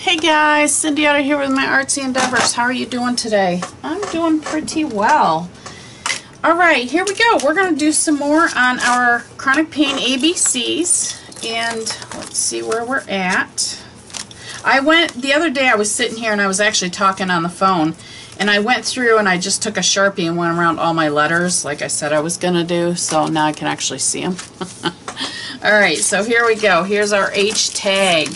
Hey guys, Cindy Utter here with my artsy endeavors. How are you doing today? I'm doing pretty well. Alright, here we go. We're going to do some more on our chronic pain ABCs. And let's see where we're at. I went, the other day I was sitting here and I was actually talking on the phone. And I went through and I just took a Sharpie and went around all my letters like I said I was going to do. So now I can actually see them. Alright, so here we go. Here's our H tag.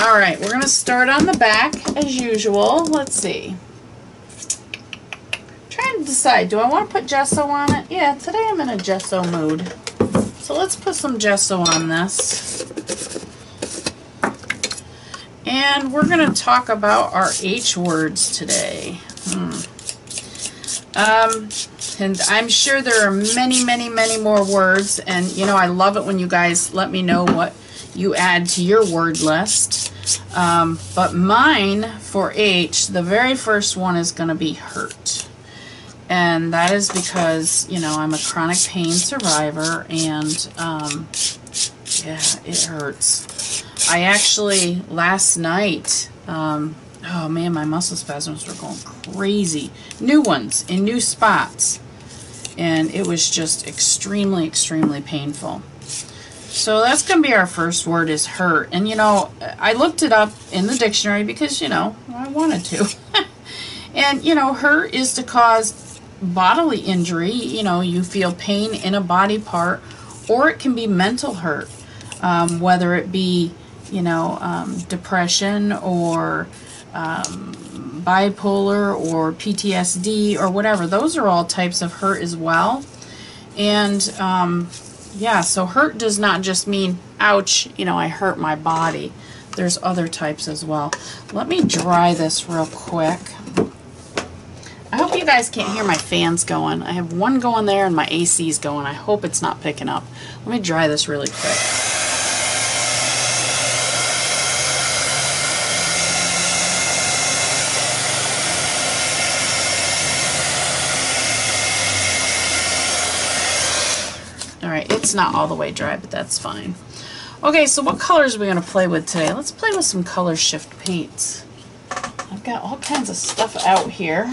Alright, we're going to start on the back as usual. Let's see. trying to decide, do I want to put gesso on it? Yeah, today I'm in a gesso mood. So let's put some gesso on this. And we're going to talk about our H words today. Hmm. Um, and I'm sure there are many, many, many more words. And, you know, I love it when you guys let me know what you add to your word list. Um, but mine for H, the very first one is going to be hurt. And that is because, you know, I'm a chronic pain survivor and, um, yeah, it hurts. I actually, last night, um, oh man, my muscle spasms were going crazy. New ones in new spots. And it was just extremely, extremely painful. So that's going to be our first word is hurt. And, you know, I looked it up in the dictionary because, you know, I wanted to. and, you know, hurt is to cause bodily injury. You know, you feel pain in a body part. Or it can be mental hurt, um, whether it be, you know, um, depression or um, bipolar or PTSD or whatever. Those are all types of hurt as well. And, um, yeah, so hurt does not just mean, ouch, you know, I hurt my body. There's other types as well. Let me dry this real quick. I hope you guys can't hear my fans going. I have one going there and my AC's going. I hope it's not picking up. Let me dry this really quick. Alright, it's not all the way dry, but that's fine. Okay, so what colors are we going to play with today? Let's play with some color shift paints. I've got all kinds of stuff out here.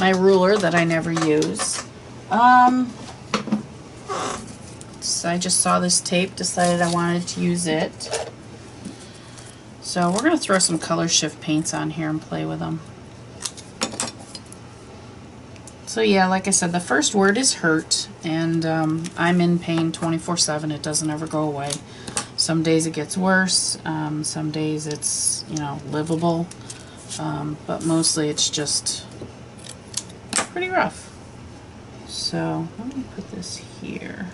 My ruler that I never use. Um, so I just saw this tape, decided I wanted to use it. So we're going to throw some color shift paints on here and play with them. So yeah, like I said, the first word is hurt, and um, I'm in pain 24-7. It doesn't ever go away. Some days it gets worse. Um, some days it's, you know, livable. Um, but mostly it's just pretty rough. So let me put this here.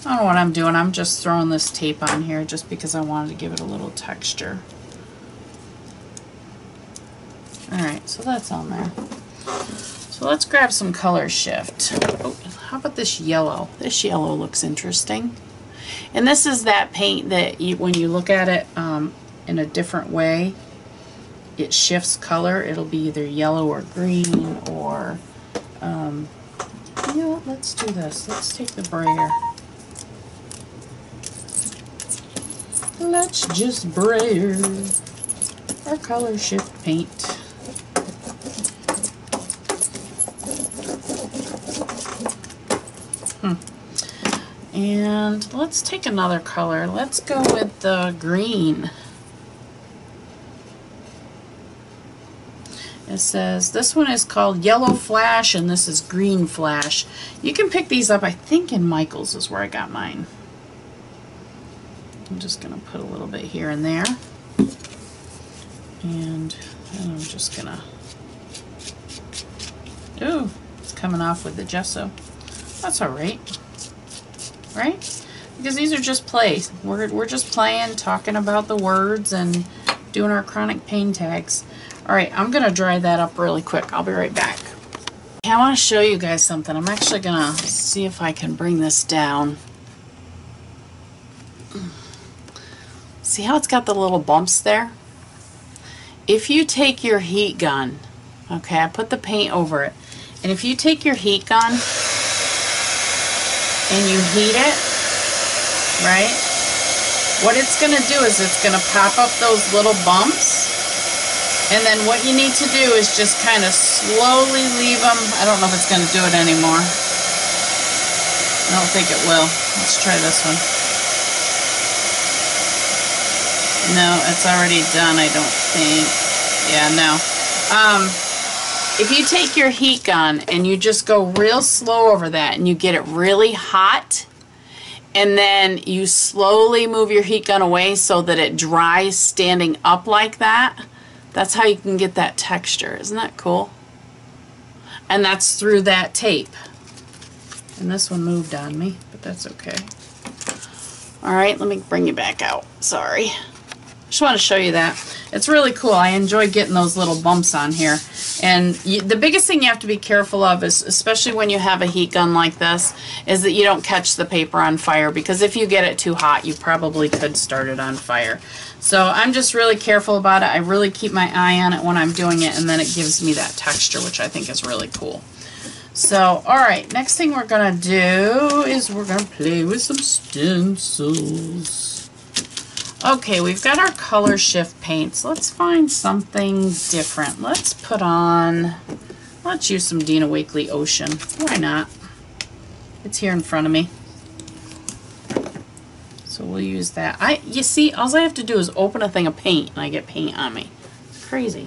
I don't know what I'm doing. I'm just throwing this tape on here just because I wanted to give it a little texture. Alright, so that's on there. So let's grab some color shift. Oh, how about this yellow? This yellow looks interesting. And this is that paint that you, when you look at it um, in a different way, it shifts color. It'll be either yellow or green or, um, you know what, let's do this. Let's take the brayer. Let's just brayer our color shift paint. And let's take another color. Let's go with the green. It says this one is called Yellow Flash and this is Green Flash. You can pick these up, I think in Michael's is where I got mine. I'm just going to put a little bit here and there. And I'm just going to... Ooh, it's coming off with the gesso. That's alright right? Because these are just plays. We're, we're just playing, talking about the words, and doing our chronic pain tags. Alright, I'm going to dry that up really quick. I'll be right back. I want to show you guys something. I'm actually going to see if I can bring this down. See how it's got the little bumps there? If you take your heat gun, okay, I put the paint over it, and if you take your heat gun and you heat it, right? what it's going to do is it's going to pop up those little bumps. And then what you need to do is just kind of slowly leave them. I don't know if it's going to do it anymore. I don't think it will. Let's try this one. No, it's already done, I don't think. Yeah, no. Um, if you take your heat gun and you just go real slow over that and you get it really hot, and then you slowly move your heat gun away so that it dries standing up like that, that's how you can get that texture. Isn't that cool? And that's through that tape. And this one moved on me, but that's okay. All right, let me bring you back out. Sorry. Just want to show you that. It's really cool. I enjoy getting those little bumps on here. And you, the biggest thing you have to be careful of is, especially when you have a heat gun like this, is that you don't catch the paper on fire because if you get it too hot, you probably could start it on fire. So I'm just really careful about it. I really keep my eye on it when I'm doing it and then it gives me that texture, which I think is really cool. So, alright, next thing we're going to do is we're going to play with some stencils. Okay, we've got our color shift paints. Let's find something different. Let's put on, let's use some Dina Wakley Ocean. Why not? It's here in front of me. So we'll use that. I, You see, all I have to do is open a thing of paint and I get paint on me. It's crazy.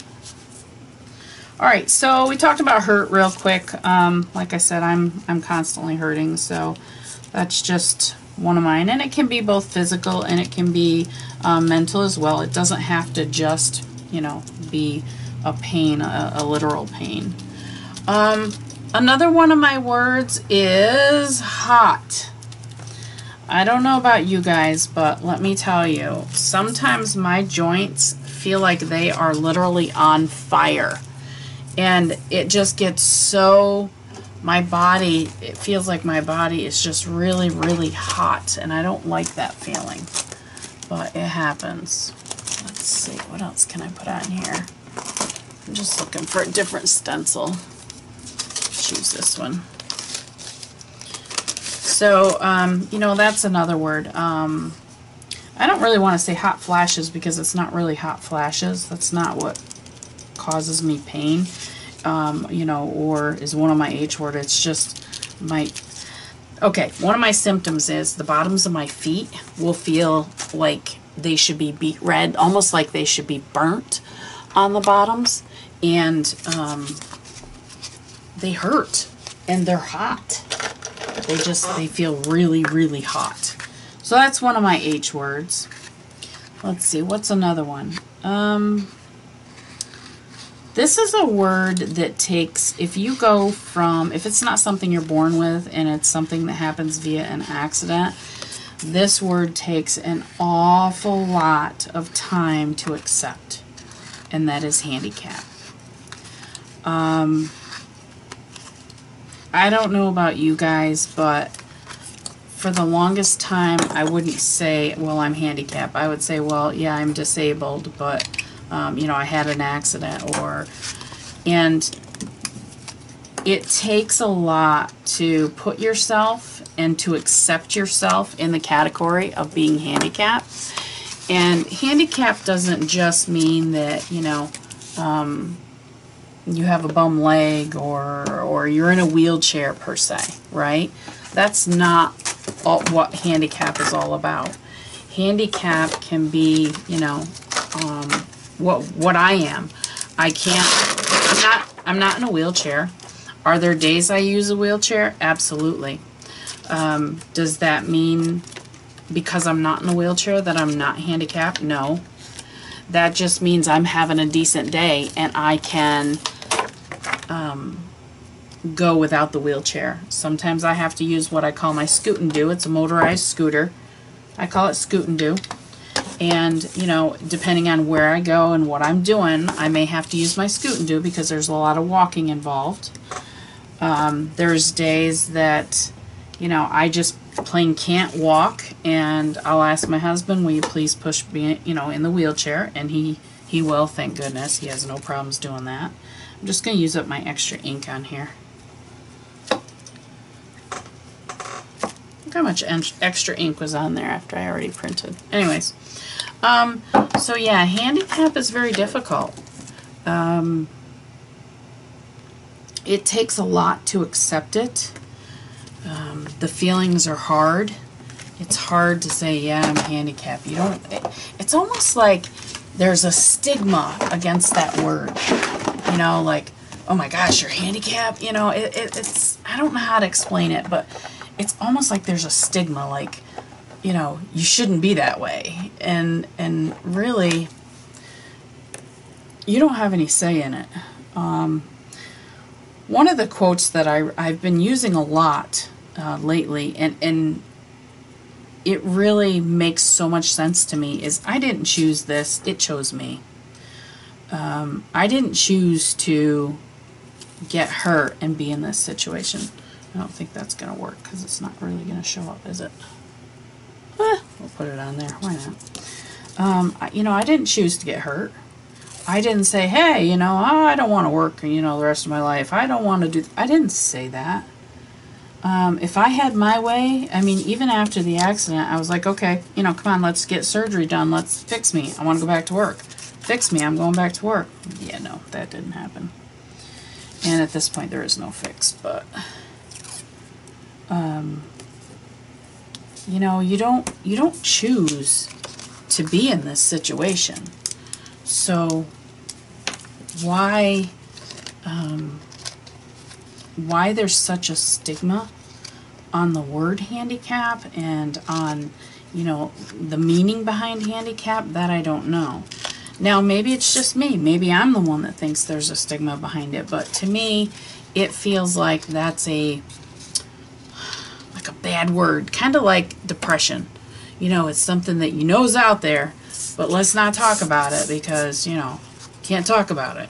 Alright, so we talked about hurt real quick. Um, like I said, I'm, I'm constantly hurting, so that's just one of mine. And it can be both physical and it can be um, mental as well. It doesn't have to just, you know, be a pain, a, a literal pain. Um, another one of my words is hot. I don't know about you guys, but let me tell you, sometimes my joints feel like they are literally on fire. And it just gets so my body, it feels like my body is just really, really hot, and I don't like that feeling, but it happens. Let's see, what else can I put on here? I'm just looking for a different stencil. Choose this one. So, um, you know, that's another word. Um, I don't really want to say hot flashes because it's not really hot flashes. That's not what causes me pain um, you know, or is one of my H word. It's just my, okay, one of my symptoms is the bottoms of my feet will feel like they should be beet red, almost like they should be burnt on the bottoms. And um, they hurt and they're hot. They just, they feel really, really hot. So that's one of my H words. Let's see, what's another one? Um, this is a word that takes, if you go from, if it's not something you're born with and it's something that happens via an accident, this word takes an awful lot of time to accept, and that is handicap. Um, I don't know about you guys, but for the longest time, I wouldn't say, well, I'm handicapped. I would say, well, yeah, I'm disabled, but um, you know, I had an accident or, and it takes a lot to put yourself and to accept yourself in the category of being handicapped. And handicap doesn't just mean that, you know, um, you have a bum leg or, or you're in a wheelchair per se, right? That's not all, what handicap is all about. Handicap can be, you know, um, what what I am. I can't. I'm not. I'm not in a wheelchair. Are there days I use a wheelchair? Absolutely. Um, does that mean because I'm not in a wheelchair that I'm not handicapped? No. That just means I'm having a decent day and I can um, go without the wheelchair. Sometimes I have to use what I call my scoot and do. It's a motorized scooter. I call it scoot and do. And, you know, depending on where I go and what I'm doing, I may have to use my scoot and do because there's a lot of walking involved. Um, there's days that, you know, I just plain can't walk and I'll ask my husband, will you please push me, you know, in the wheelchair? And he, he will, thank goodness. He has no problems doing that. I'm just going to use up my extra ink on here. How much extra ink was on there after I already printed. Anyways, um, so yeah, handicap is very difficult. Um, it takes a lot to accept it. Um, the feelings are hard. It's hard to say, yeah, I'm handicapped. You don't, it, it's almost like there's a stigma against that word. You know, like, oh my gosh, you're handicapped. You know, it, it, it's, I don't know how to explain it, but it's almost like there's a stigma, like, you know, you shouldn't be that way. And, and really, you don't have any say in it. Um, one of the quotes that I, I've been using a lot uh, lately, and, and it really makes so much sense to me, is I didn't choose this, it chose me. Um, I didn't choose to get hurt and be in this situation. I don't think that's going to work because it's not really going to show up, is it? Eh, we'll put it on there. Why not? Um, I, you know, I didn't choose to get hurt. I didn't say, hey, you know, I don't want to work, you know, the rest of my life. I don't want to do... I didn't say that. Um, if I had my way, I mean, even after the accident, I was like, okay, you know, come on, let's get surgery done. Let's fix me. I want to go back to work. Fix me. I'm going back to work. Yeah, no, that didn't happen. And at this point, there is no fix, but... Um, you know, you don't, you don't choose to be in this situation. So why um, why there's such a stigma on the word handicap and on you know the meaning behind handicap that I don't know. Now maybe it's just me. Maybe I'm the one that thinks there's a stigma behind it, but to me it feels like that's a a bad word, kind of like depression. You know, it's something that you know is out there, but let's not talk about it because, you know, can't talk about it.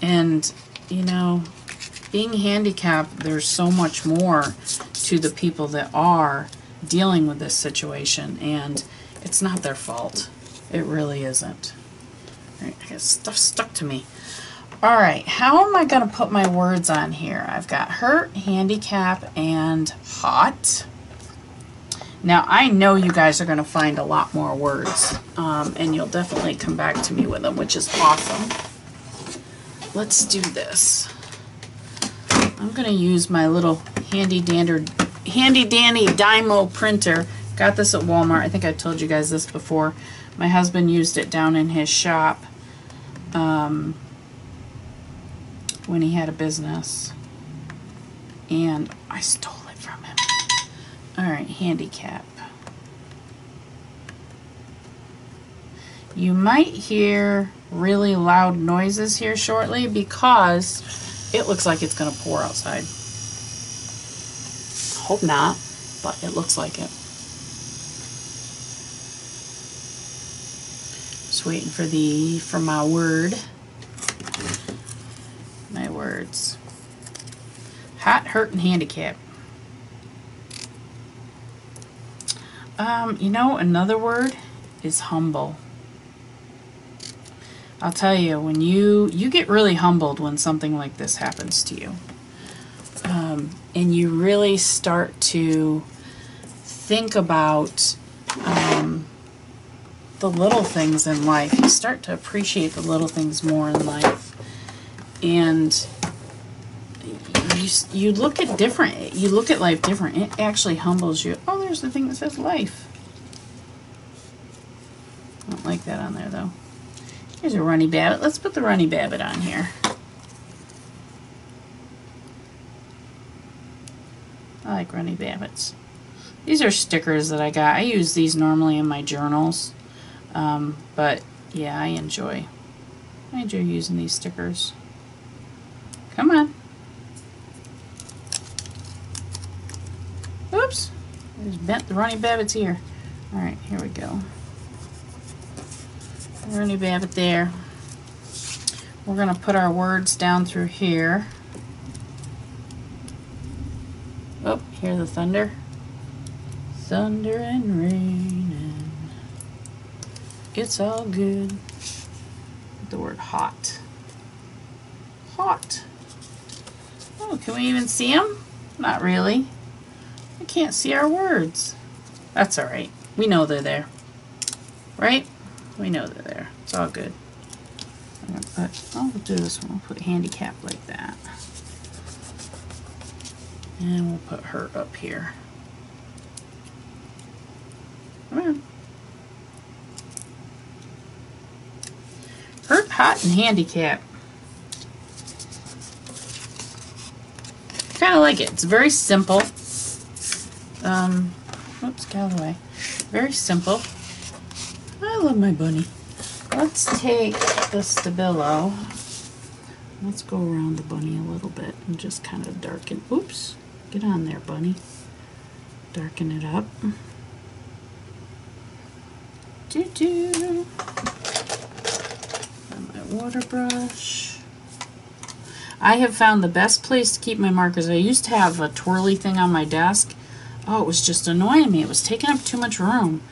And, you know, being handicapped, there's so much more to the people that are dealing with this situation, and it's not their fault. It really isn't. Right, I got stuff stuck to me. Alright, how am I going to put my words on here? I've got hurt, handicap, and hot. Now, I know you guys are going to find a lot more words, um, and you'll definitely come back to me with them, which is awesome. Let's do this. I'm going to use my little handy dandy, handy dandy Dymo printer. Got this at Walmart. I think I told you guys this before. My husband used it down in his shop um, when he had a business. And I stole it from him. Alright, handicap. You might hear really loud noises here shortly because it looks like it's going to pour outside. Hope not, but it looks like it. Just waiting for the for my word. Words. Hot, hurt, and handicap. Um, you know, another word is humble. I'll tell you, when you, you get really humbled when something like this happens to you. Um, and you really start to think about um, the little things in life. You start to appreciate the little things more in life. And you, you look at different, you look at life different. It actually humbles you. Oh, there's the thing that says life. I don't like that on there though. Here's a Runny Babbit. Let's put the Runny Babbit on here. I like Runny Babbits. These are stickers that I got. I use these normally in my journals. Um, but yeah, I enjoy I enjoy using these stickers. Come on. Just bent the Runny Babbit's here. Alright, here we go. Runny Babbit there. We're going to put our words down through here. Oh, hear the thunder? Thunder and rain it's all good. The word hot. Hot. Oh, can we even see them? Not really. Can't see our words. That's all right. We know they're there. Right? We know they're there. It's all good. But oh, we'll do this one. We'll put handicap like that. And we'll put her up here. Come on. Hurt, hot, and handicap. Kind of like it. It's very simple. Um, oops, get out of the way. Very simple. I love my bunny. Let's take the Stabilo. Let's go around the bunny a little bit and just kind of darken. Oops. Get on there, bunny. Darken it up. Do do. My water brush. I have found the best place to keep my markers. I used to have a twirly thing on my desk. Oh, it was just annoying me. It was taking up too much room.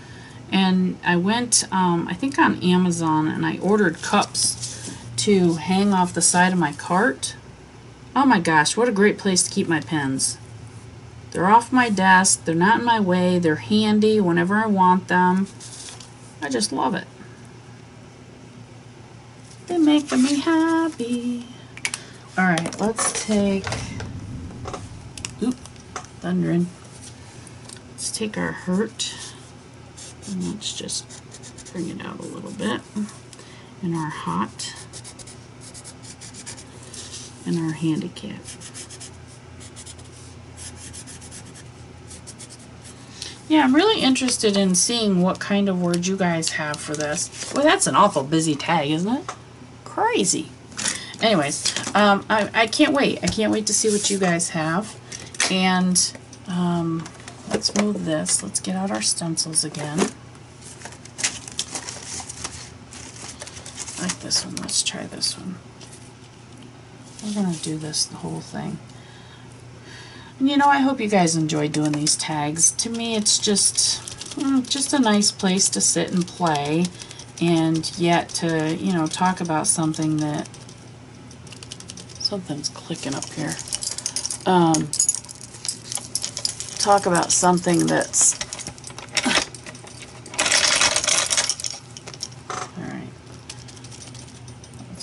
And I went, um, I think on Amazon, and I ordered cups to hang off the side of my cart. Oh my gosh, what a great place to keep my pens. They're off my desk, they're not in my way, they're handy whenever I want them. I just love it. They're making me happy. Alright, let's take, oop, thundering. Let's take our hurt and let's just bring it out a little bit. And our hot and our handicap. Yeah, I'm really interested in seeing what kind of words you guys have for this. Well, that's an awful busy tag, isn't it? Crazy. Anyways, um, I, I can't wait. I can't wait to see what you guys have. And um, let's move this. Let's get out our stencils again. like this one. Let's try this one. We're going to do this the whole thing. And you know, I hope you guys enjoy doing these tags. To me, it's just, mm, just a nice place to sit and play and yet to, you know, talk about something that, something's clicking up here. Um, talk about something that's all right.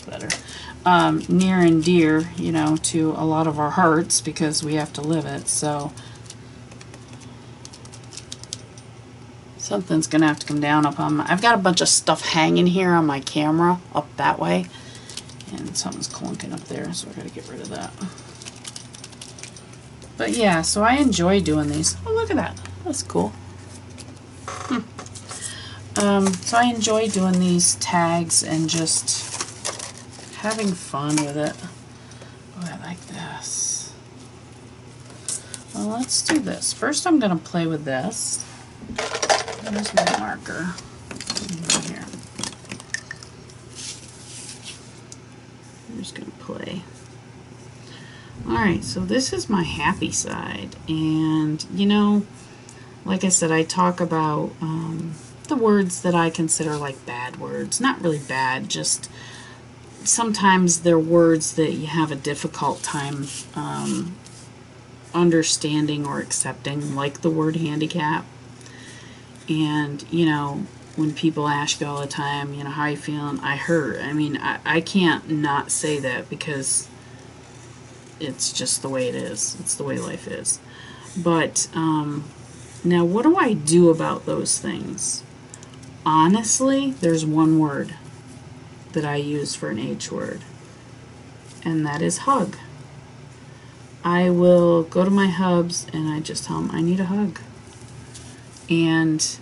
That's um, near and dear, you know, to a lot of our hearts because we have to live it. So something's going to have to come down up on my... I've got a bunch of stuff hanging here on my camera up that way. And something's clunking up there, so I got to get rid of that. But yeah, so I enjoy doing these. Oh, look at that. That's cool. Hmm. Um, so I enjoy doing these tags and just having fun with it. Oh, I like this. Well, let's do this. First, I'm going to play with this. There's my marker. Here. I'm just going to play. Alright, so this is my happy side. And, you know, like I said, I talk about um, the words that I consider like bad words. Not really bad, just sometimes they're words that you have a difficult time um, understanding or accepting, like the word handicap. And, you know, when people ask you all the time, you know, how are you feeling? I hurt. I mean, I, I can't not say that because it's just the way it is. It's the way life is. But um, now, what do I do about those things? Honestly, there's one word that I use for an H word, and that is hug. I will go to my hubs and I just tell him I need a hug. And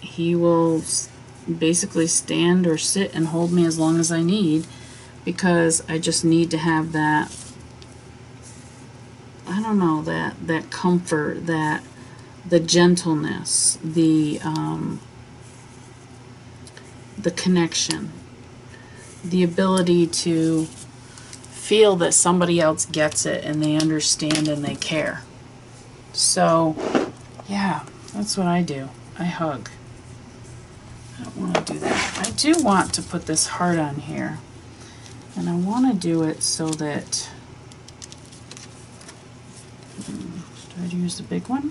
he will basically stand or sit and hold me as long as I need because I just need to have that don't know that that comfort that the gentleness the um, the connection the ability to feel that somebody else gets it and they understand and they care. So, yeah, that's what I do. I hug. I don't want to do that. I do want to put this heart on here. And I want to do it so that... Should use the big one.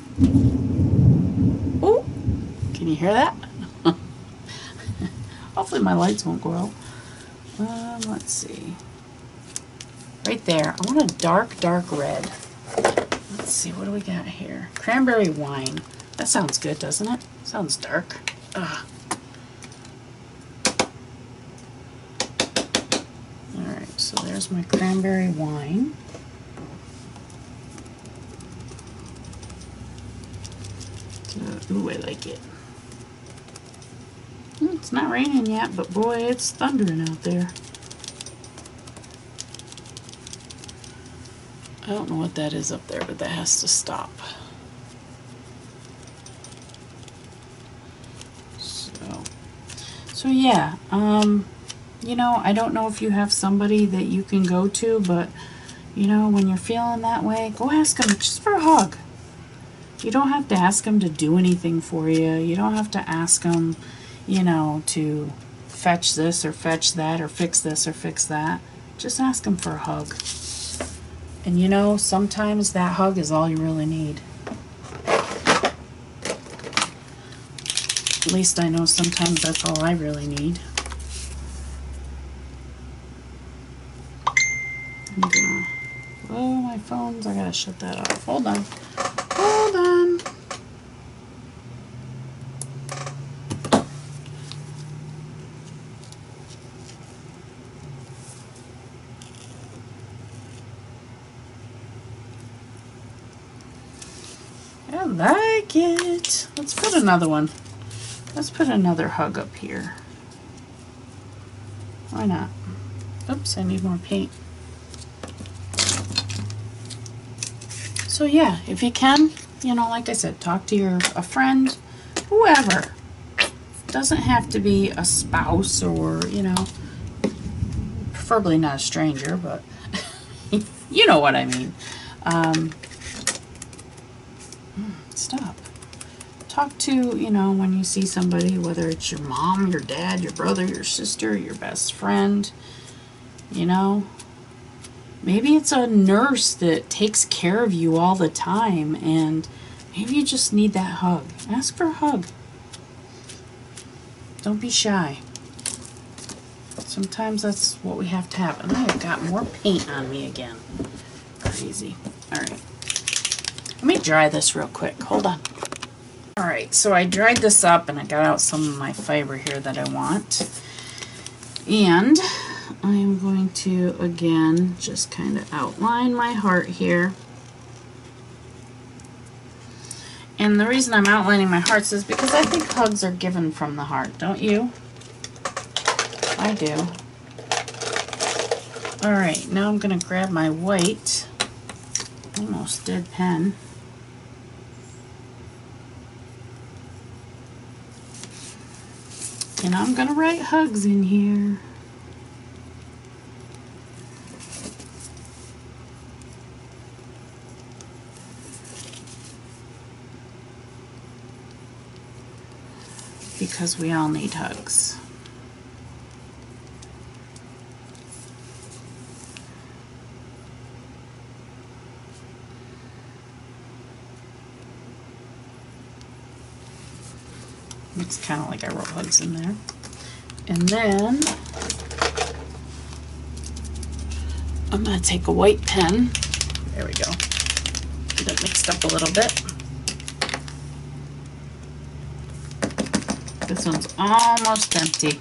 Oh, can you hear that? Hopefully my lights won't go out. Um, let's see. Right there. I want a dark, dark red. Let's see, what do we got here? Cranberry wine. That sounds good, doesn't it? Sounds dark. Ugh. Alright, so there's my cranberry wine. Uh, ooh, I like it. It's not raining yet, but boy, it's thundering out there. I don't know what that is up there, but that has to stop. So, so yeah, um, you know, I don't know if you have somebody that you can go to, but you know, when you're feeling that way, go ask them just for a hug. You don't have to ask them to do anything for you. You don't have to ask them, you know, to fetch this or fetch that or fix this or fix that. Just ask them for a hug. And you know, sometimes that hug is all you really need. At least I know sometimes that's all I really need. I'm gonna, oh, my phones, I gotta shut that off. Hold on. Hold on. I like it. Let's put another one. Let's put another hug up here. Why not? Oops, I need more paint. So yeah, if you can, you know, like I said, talk to your a friend, whoever. Doesn't have to be a spouse or, you know, preferably not a stranger, but you know what I mean. Um, stop. Talk to, you know, when you see somebody, whether it's your mom, your dad, your brother, your sister, your best friend, you know. Maybe it's a nurse that takes care of you all the time and maybe you just need that hug. Ask for a hug. Don't be shy. Sometimes that's what we have to have. And I have got more paint on me again. Crazy. Alright. Let me dry this real quick. Hold on. Alright, so I dried this up and I got out some of my fiber here that I want. And I am going to, again, just kind of outline my heart here. And the reason I'm outlining my hearts is because I think hugs are given from the heart, don't you? I do. Alright, now I'm going to grab my white, almost dead pen. And I'm going to write hugs in here. Because we all need hugs. Looks kind of like I wrote hugs in there. And then I'm going to take a white pen. There we go. Get it mixed up a little bit. This one's almost empty.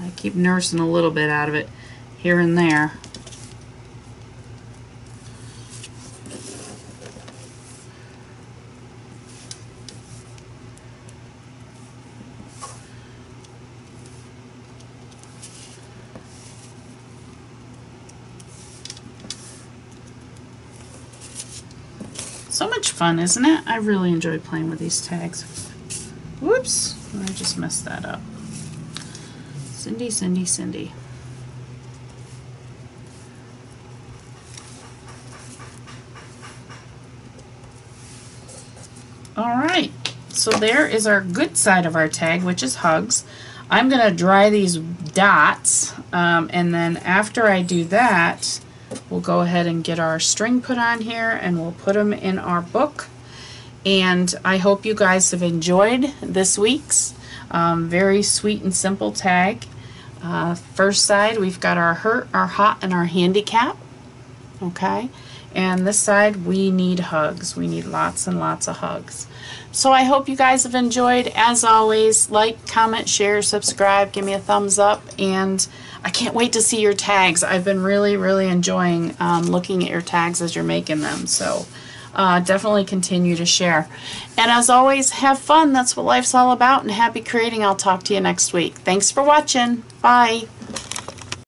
I keep nursing a little bit out of it here and there. So much fun, isn't it? I really enjoy playing with these tags. Whoops, I just messed that up. Cindy, Cindy, Cindy. All right, so there is our good side of our tag, which is hugs. I'm gonna dry these dots, um, and then after I do that, we'll go ahead and get our string put on here and we'll put them in our book. And I hope you guys have enjoyed this week's um, very sweet and simple tag. Uh, first side, we've got our hurt, our hot, and our handicap. Okay. And this side, we need hugs. We need lots and lots of hugs. So I hope you guys have enjoyed. As always, like, comment, share, subscribe, give me a thumbs up, and I can't wait to see your tags. I've been really, really enjoying um, looking at your tags as you're making them. So uh, definitely continue to share. And as always, have fun. That's what life's all about. And happy creating. I'll talk to you next week. Thanks for watching. Bye.